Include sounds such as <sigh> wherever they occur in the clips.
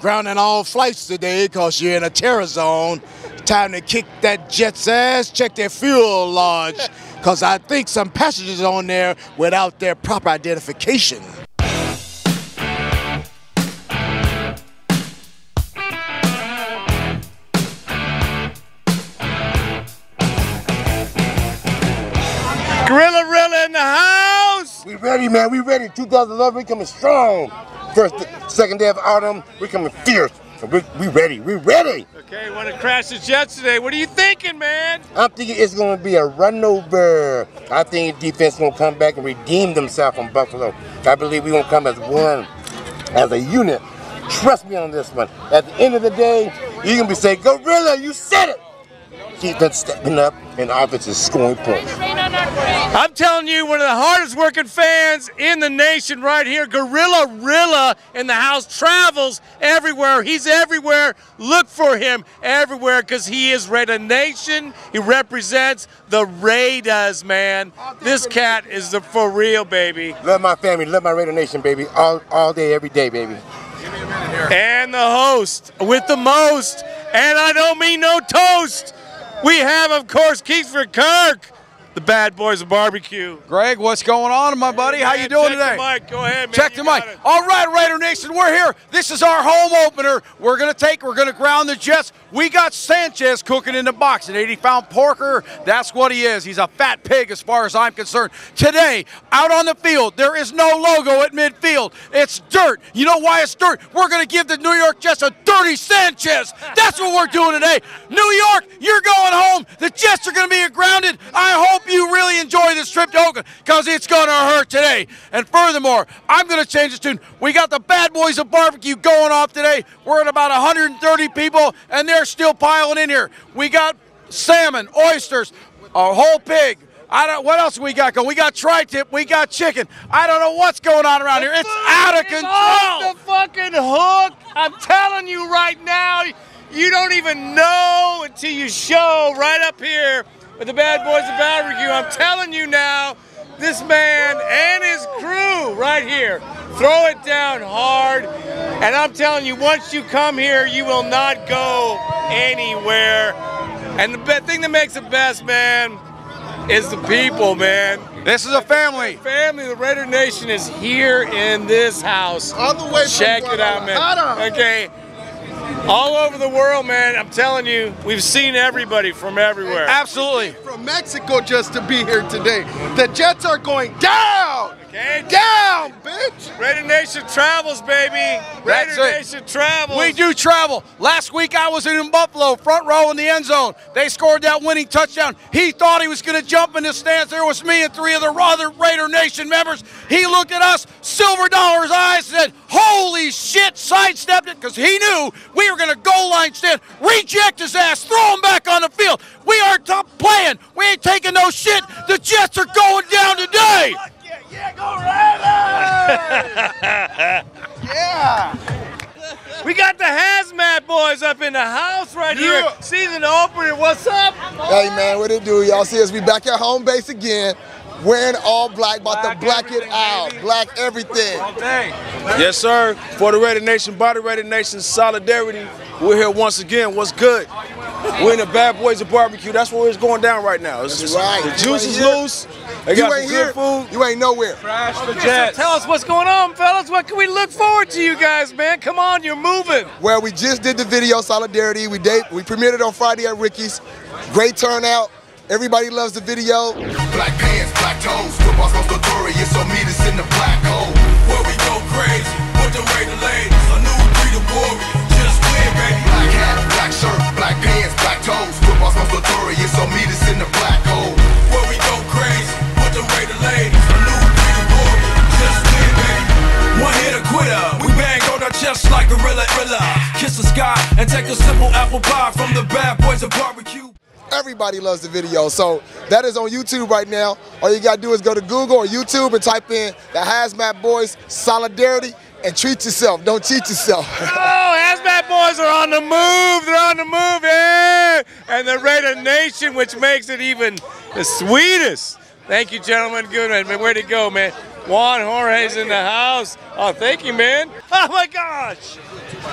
grounding all flights today because you're in a terror zone. Time to kick that jet's ass, check their fuel launch, because I think some passengers on there without their proper identification. Ready, man. We ready. 2011, we coming strong. First, second day of autumn, we coming fierce. We, we ready. We ready. Okay, want to crash the Jets today. What are you thinking, man? I'm thinking it's going to be a run over. I think defense going to come back and redeem themselves from Buffalo. I believe we're going to come as one, as a unit. Trust me on this one. At the end of the day, you're going to be saying, Gorilla, you said it defense stepping up and offense is scoring points. I'm telling you, one of the hardest working fans in the nation right here, Gorilla Rilla in the house, travels everywhere. He's everywhere. Look for him everywhere because he is Raider Nation. He represents the Raiders, man. This cat is the for real, baby. Love my family, love my Raider Nation, baby. All, all day, every day, baby. And the host with the most, and I don't mean no toast. We have, of course, Kingsford Kirk, the bad boys of barbecue. Greg, what's going on, my buddy? How you doing today? Mike, go ahead, man. Check the mic. All right, Raider Nation, we're here. This is our home opener. We're gonna take, we're gonna ground the Jets. We got Sanchez cooking in the box, an 80-pound porker. That's what he is. He's a fat pig as far as I'm concerned. Today, out on the field, there is no logo at midfield. It's dirt. You know why it's dirt? We're gonna give the New York Jets a dirty Sanchez. That's what we're doing today. New York, you're going home. The Jets are gonna be grounded. I hope you really enjoy this trip to Oakland because it's going to hurt today. And furthermore, I'm going to change the tune. We got the bad boys of barbecue going off today. We're at about 130 people, and they're still piling in here. We got salmon, oysters, a whole pig. I don't. What else we got going? We got tri-tip. We got chicken. I don't know what's going on around here. It's out of control. Off the fucking hook. I'm telling you right now. You don't even know until you show right up here with the Bad Boys of Barbecue. I'm telling you now, this man and his crew right here throw it down hard. And I'm telling you, once you come here, you will not go anywhere. And the thing that makes it best, man, is the people, man. This is a family. Family, the Raider Nation is here in this house. All the way Check it out, man. Okay all over the world, man. I'm telling you, we've seen everybody from everywhere. Absolutely. From Mexico just to be here today. The Jets are going down. Okay. Down, bitch. Raider Nation travels, baby. Raider Nation travels. We do travel. Last week I was in Buffalo, front row in the end zone. They scored that winning touchdown. He thought he was going to jump in the stands. There was me and three of the other Raider Nation members. He looked at us, silver dollar's eyes, said, "Holy shit!" Sidestepped it because he knew we were going to goal line stand, reject his ass, throw him back on the field. We aren't playing. We ain't taking no shit. The Jets are going down today. Yeah, yeah, go Raiders! yeah. We got the hazmat boys up in the house right yeah. here. Season opener, what's up? Hey man, what it do? Y'all see us? We back at home base again. Wearing all black, about black to black it out. Baby. Black everything. All day. Yes, sir. For the Raider Nation, Body Raider Nation, solidarity. We're here once again. What's good? We're in the Bad Boys of Barbecue. That's where it's going down right now. It's just, right. The juice is loose. They you got ain't some here. good food. You ain't nowhere. Crash the Jets. So tell us what's going on, fellas. What can we look forward to you guys, man? Come on, you're moving. Well, we just did the video Solidarity. We did, we premiered it on Friday at Ricky's. Great turnout. Everybody loves the video. Black pants, black toes, football's most notorious, so meet us in the black hole. Where we go crazy, put the Raider ladies, a sky and take a simple apple pie from the bad boys of barbecue. Everybody loves the video. So that is on YouTube right now. All you gotta do is go to Google or YouTube and type in the Hazmat Boys Solidarity and treat yourself. Don't cheat yourself. <laughs> oh, Hazmat Boys are on the move. They're on the move, yeah. And the Raider Nation, which makes it even the sweetest. Thank you, gentlemen. Good man. Where'd it go, man? Juan Jorge's in the house. Oh, thank you, man. Oh my gosh.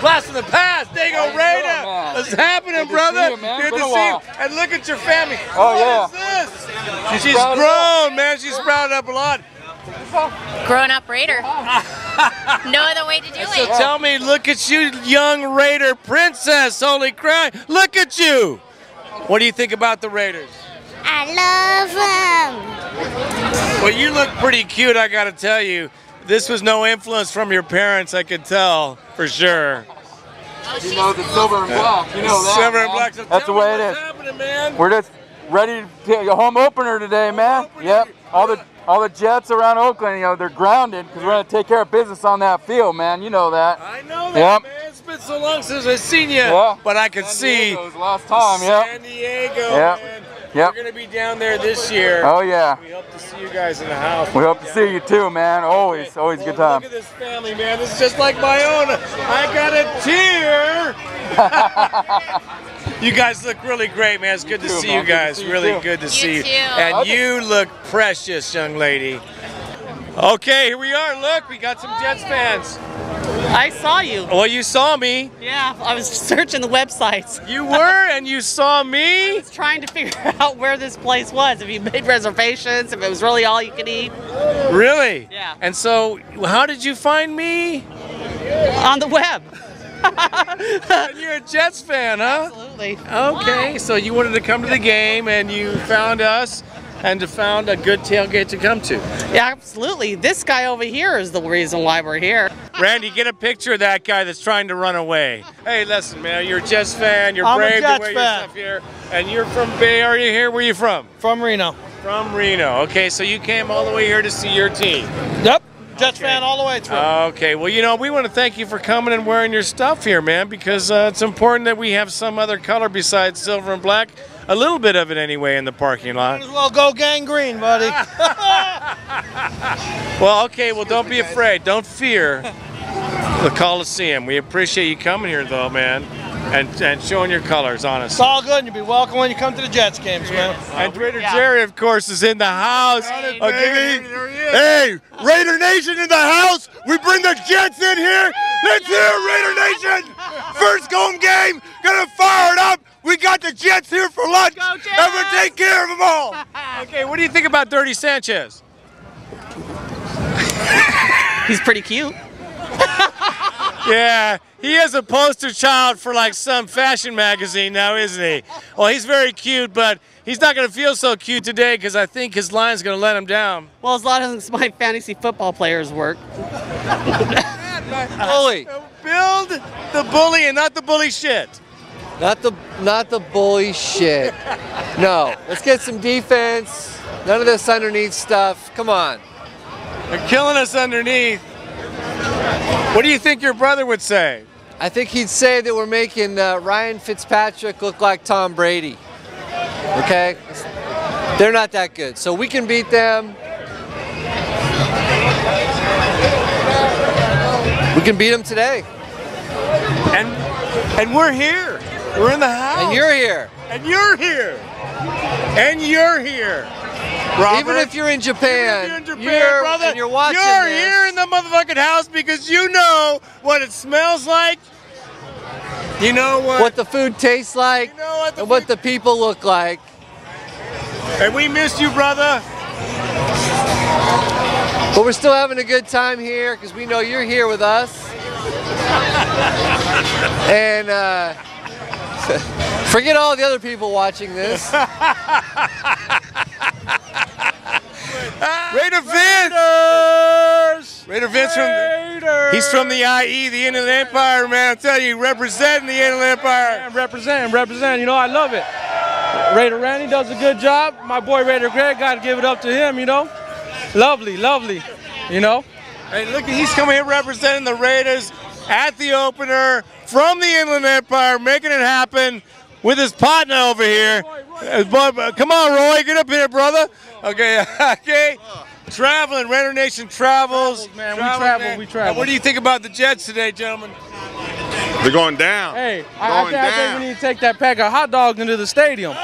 Blast from the past. There you go, Raider. What's happening, Good brother? see you. Good to see you. And look at your family. Oh, What yeah. is this? She's She's grown, man. She's sprouted up a lot. Grown up Raider. <laughs> no other way to do So it. tell me, look at you, young Raider princess. Holy crap. Look at you. What do you think about the Raiders? I love them. Well, you look pretty cute, I gotta tell you. This was no influence from your parents, I could tell, for sure. You know the silver and black. You know that. Silver and black. So That's the way it what's is. happening, man. We're just ready to take a home opener today, man. Yep. All the all the Jets around Oakland, you know, they're grounded because we're gonna take care of business on that field, man. You know that. I know that, Yep. man. It's been so long since I've seen you. Yeah. But I could San see Diego's last time, Yeah. San Diego, Yep. man. Yep. We're gonna be down there this year. Oh yeah. We hope to see you guys in the house. We hope to see you too, man. Always, always good Well, time. Look at this family, man. This is just like my own. I got a tear. <laughs> you guys look really great, man. It's good to too, see man. you Good guys. see really too. good to You see you. too. And you look precious, young lady. Okay, here we are. Look, we got some Jets oh, fans. I saw you. Well, you saw me. Yeah, I was searching the websites. You were, and you saw me. <laughs> I was trying to figure <laughs> out where this place was. If you made reservations, if it was really all you could eat. Really? Yeah. And so, how did you find me? On the web. <laughs> And you're a Jets fan, huh? Absolutely. Okay, so you wanted to come to the game, and you found us, and to found a good tailgate to come to. Yeah, absolutely. This guy over here is the reason why we're here. Randy, get a picture of that guy that's trying to run away. Hey, listen, man, you're a Jets fan. You're I'm a brave Jets to wear your stuff here, and you're from Bay Area. Here, where you from? From Reno. From Reno. Okay, so you came all the way here to see your team. Yep. Jets fan all the way through. Okay, well, you know, we want to thank you for coming and wearing your stuff here, man, because uh, it's important that we have some other color besides silver and black. A little bit of it anyway in the parking lot. Might as well go gang green, buddy. <laughs> Well, okay, well, don't be afraid. Don't fear the Coliseum. We appreciate you coming here, though, man, and, and showing your colors, honestly. it's all good. And you'll be welcome when you come to the Jets games, man. And Raider Jerry, of course, is in the house. Okay, oh, Hey, Raider Nation in the house. We bring the Jets in here. Let's hear it, Raider Nation. First home game. Gonna fire it up. We got the Jets here for lunch. Go And we'll Jets! take care of them all. <laughs> Okay, what do you think about Dirty Sanchez? <laughs> He's pretty cute. <laughs> Yeah, he is a poster child for like some fashion magazine now, isn't he? Well, he's very cute, but he's not going to feel so cute today because I think his line's going to let him down. Well, as long as my fantasy football players work. Bully. Build the bully and not the bully shit. Not the not the bully shit. No. Let's get some defense. None of this underneath stuff. Come on. They're killing us underneath. What do you think your brother would say? I think he'd say that we're making uh, Ryan Fitzpatrick look like Tom Brady. Okay? They're not that good. So we can beat them. We can beat them today. And and we're here. We're in the house. And you're here. And you're here. And you're here. Robert. Even if you're in Japan, Even if you're in Japan, you're- brother, and you're watching You're this. here in the motherfucking house because you know what it smells like. You know what? what the food tastes like You know what the and what the people look like. And we missed you, brother. But we're still having a good time here because we know you're here with us. <laughs> and uh, <laughs> forget all the other people watching this. <laughs> Raider Vince. Raider Vince from he's from the IE, the Inland Empire, man. I'm telling you, representing the Inland Empire. represent, represent. You know, I love it. Raider Randy does a good job. My boy Raider Greg, got to give it up to him, you know. Lovely, lovely, you know. Hey, look, he's coming here representing the Raiders at the opener from the Inland Empire, making it happen with his partner over here. Uh, Come on, Roy, get up here, brother. Okay, <laughs> okay. Traveling, Raider Nation travels. man, we travel, we travel. And what do you think about the Jets today, gentlemen? They're going down. Hey, I, I, Going think, I think we need to take that pack of hot dogs into the stadium. you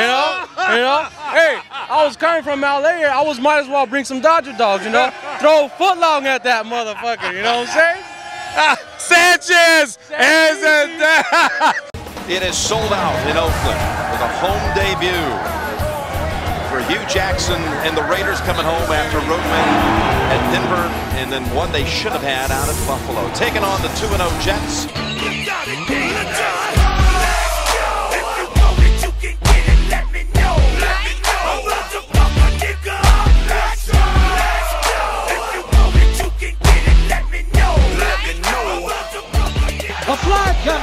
know, you know. Hey, I was coming from LA. I was might as well bring some Dodger dogs. You know, <laughs> throw throw foot long at that motherfucker. You know what I'm saying? <laughs> Sanchez is a. It is sold out in Oakland with a home debut for Hue Jackson and the Raiders coming home after road win at Denver and then one they should have had out at Buffalo. Taking on the 2-0 Jets.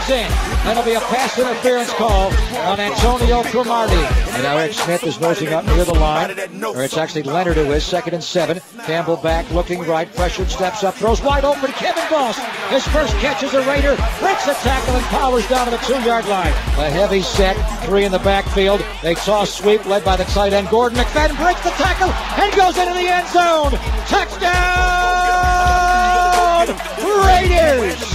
Comes in. That'll be a pass interference call on Antonio Cromartie. And now Eric Smith is nosing up near the line. Or it's actually Leonard who is second and seven. Campbell back, looking right, pressured, steps up, throws wide open. Kevin Boss, his first catch as a Raider, breaks the tackle and powers down to the two-yard line. A heavy set, three in the backfield. They toss sweep led by the tight end Gordon McFadden breaks the tackle and goes into the end zone. Touchdown! Raiders!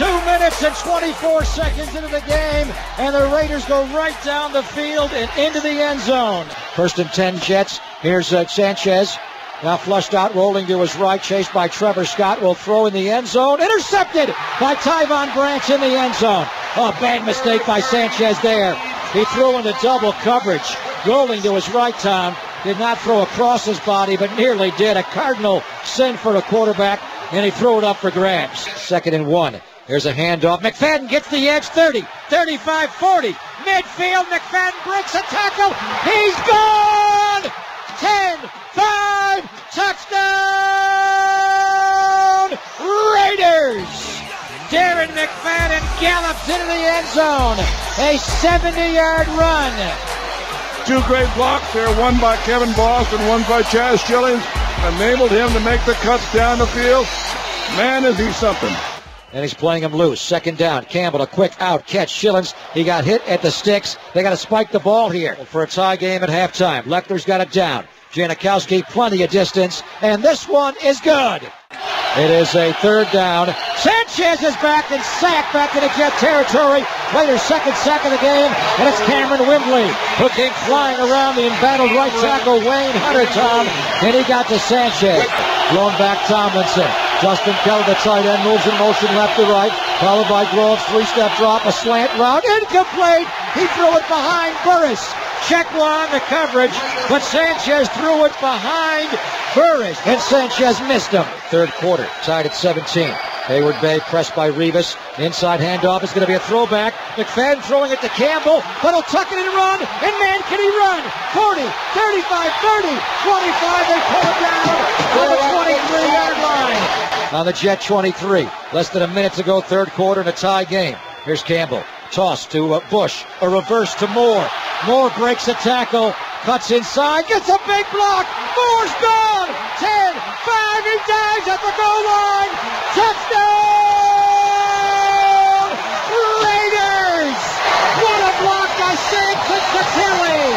Two minutes and 24 seconds into the game, and the Raiders go right down the field and into the end zone. First and 10 Jets. Here's uh, Sanchez. Now flushed out, rolling to his right, chased by Trevor Scott. Will throw in the end zone. Intercepted by Tyvon Branch in the end zone. A bad mistake by Sanchez there. He threw into double coverage. Rolling to his right, Tom. Did not throw across his body, but nearly did. A cardinal sin for the quarterback, and he threw it up for grabs. Second and one. There's a handoff. McFadden gets the edge 30, 35, 40. Midfield, McFadden breaks a tackle. He's gone! 10, 5, touchdown! Raiders! Darren McFadden gallops into the end zone. A 70-yard run. Two great blocks there, one by Kevin Boss and one by Chaz Schilens, enabled him to make the cuts down the field. Man, is he something. And he's playing him loose. Second down. Campbell, a quick out catch. Schilens, he got hit at the sticks. They got to spike the ball here for a tie game at halftime. Lechler's got it down. Janikowski, plenty of distance. And this one is good. It is a third down. Sanchez is back and sacked back into Jet territory. Raiders' second sack of the game, and it's Kamerion Wimbley who came flying around the embattled right tackle Wayne Hunter, Tom, and he got to Sanchez. Blown back Tomlinson. Dustin Keller, the tight end, moves in motion left to right, followed by Groves, three-step drop, a slant route, incomplete. He threw it behind Burress. Check one, the coverage, but Sanchez threw it behind Burress, and Sanchez missed him. Third quarter, tied at 17. Heyward-Bey pressed by Revis. Inside handoff is going to be a throwback. McFadden throwing it to Campbell, but he'll tuck it and run. And man, can he run? 40, 35, 30, 25. They pull it down on the 23-yard line. On the Jet 23. Less than a minute to go, third quarter in a tie game. Here's Campbell. Toss to uh, Bush. A reverse to Moore. Moore breaks a tackle. Cuts inside. Gets a big block. Moore's gone. 10, 5. He dives at the goal line. Touchdown! Raiders! What a block by Sanchez Patilli.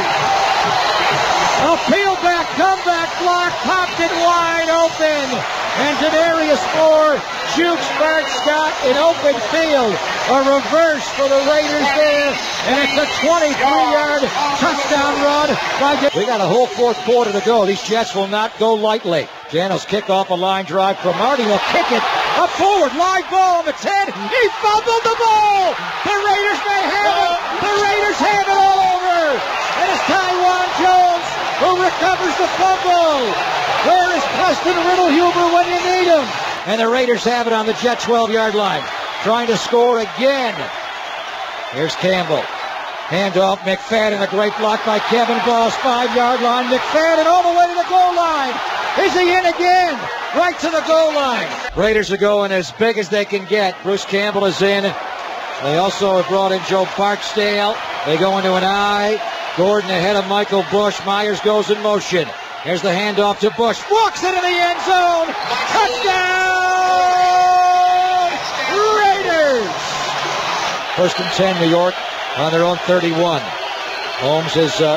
A peel back, comeback block, popped it wide open. And Denarius Moore jukes Bart Scott in open field. A reverse for the Raiders there. And it's a 23-yard touchdown run. By we got a whole fourth quarter to go. These Jets will not go lightly. Janos kick off a line drive. Cromartie will kick it up forward. Live ball on the 10. He fumbled the ball. The Raiders may have it. The Raiders have it all over. And it's Taiwan Jones who recovers the fumble. Where is Preston Riddlehuber when you need him? And the Raiders have it on the Jet 12-yard line. Trying to score again. Here's Campbell. Handoff, McFadden, a great block by Kevin Boss, five-yard line. McFadden all the way to the goal line. Is he in again? Right to the goal line. Raiders are going as big as they can get. Bruce Campbell is in. They also have brought in Joe Barksdale. They go into an eye. Gordon ahead of Michael Bush. Myers goes in motion. Here's the handoff to Bush. Walks into the end zone. Touchdown! Raiders! First and 10, New York on their own 31. Holmes is uh,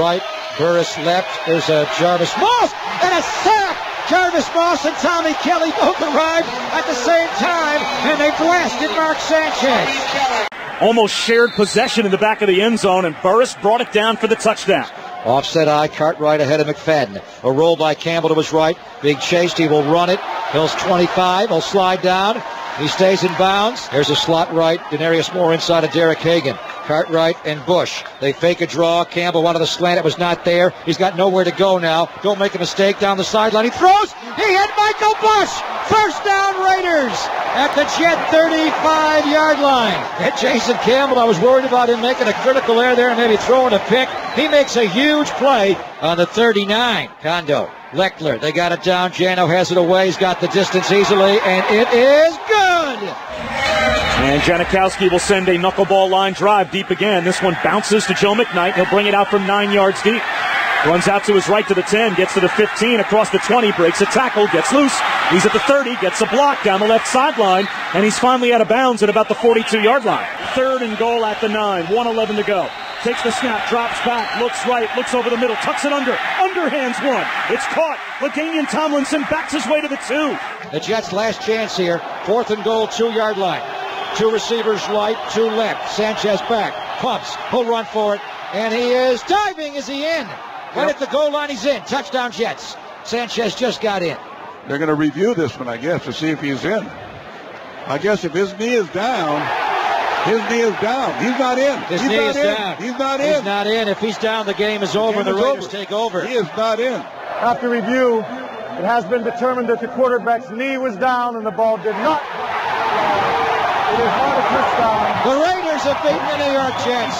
right. Burress left. There's a Jarvis Moss and a sack. Jarvis Moss and Tommy Kelly both arrived at the same time, and they blasted Mark Sanchez. Almost shared possession in the back of the end zone, and Burress brought it down for the touchdown. Offset eye, Cartwright ahead of McFadden. A roll by Campbell to his right. Being chased, he will run it. Hill's 25, he'll slide down. He stays in bounds. There's a slot right. Denarius Moore inside of Derek Hagan. Cartwright and Bush. They fake a draw. Campbell wanted the slant. It was not there. He's got nowhere to go now. Don't make a mistake down the sideline. He throws. He hit Michael Bush. First down Raiders at the Jet 35 yard line. And Jason Campbell, I was worried about him making a critical error there and maybe throwing a pick. He makes a huge play on the 39. Condo. Lechler, they got it down. Jano has it away. He's got the distance easily, and it is good. And Janikowski will send a knuckleball line drive deep again. This one bounces to Joe McKnight. He'll bring it out from nine yards deep. Runs out to his right to the 10, gets to the 15, across the 20, breaks a tackle, gets loose. He's at the 30, gets a block down the left sideline, and he's finally out of bounds at about the 42 yard line. Third and goal at the 9, 111 to go. Takes the snap, drops back, looks right, looks over the middle, tucks it under, underhands one. It's caught. LaDainian Tomlinson backs his way to the two. The Jets' last chance here. Fourth and goal, two yard line. Two receivers right, two left. Sanchez back, pumps, he'll run for it, and he is diving. Is he in? Right at the goal line, he's in. Touchdown Jets. Sanchez just got in. They're going to review this one, I guess, to see if he's in. I guess if his knee is down, his knee is down. He's not in. His he's knee not is in. down. He's not in. He's in. not in. If he's down, the game is over. game the is Raiders over. take over. He is not in. After review, it has been determined that the quarterback's knee was down and the ball did not. It is not a touchdown. The Raiders have beaten the New York Jets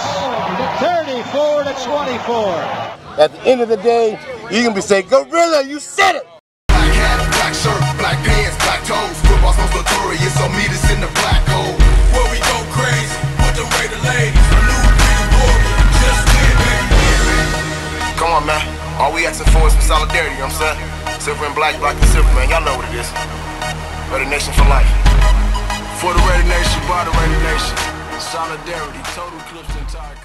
34 to 24. At the end of the day, you can be saying, Gorilla, you said it. Black shirt, black pants, black toes. Football's most notorious, so meet us in the black hole. Where we go crazy, with the Raider ladies. Come on, man. All we asking for is some solidarity, you know what I'm saying? Silver and black, black and silver, man. Y'all know what it is. Raider Nation for life. For the Raider Nation, by the Raider Nation. Solidarity, total clips, entire.